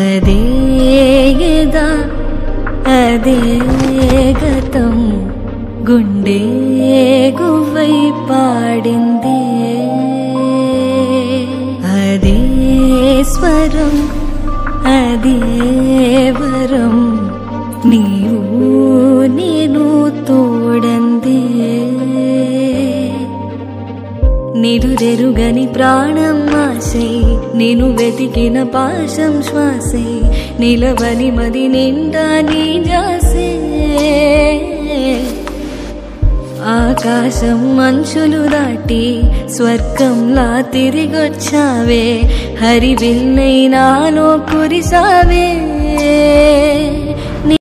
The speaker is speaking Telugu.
అదేగదా అదే గతం గుండె గువ్వై పాడింది. అదే స్వరం అదే వరం నీవు నేను తోడంది. నిరురెరుగని ప్రాణం ఆశై నేను వెతికిన పాశం శ్వాసే నిలవని మది నిండా నీ జాసే ఆకాశం మంచులు దాటి స్వర్గంలా తిరిగొచ్చావే హరి విన్నై నాలో కురిసావే.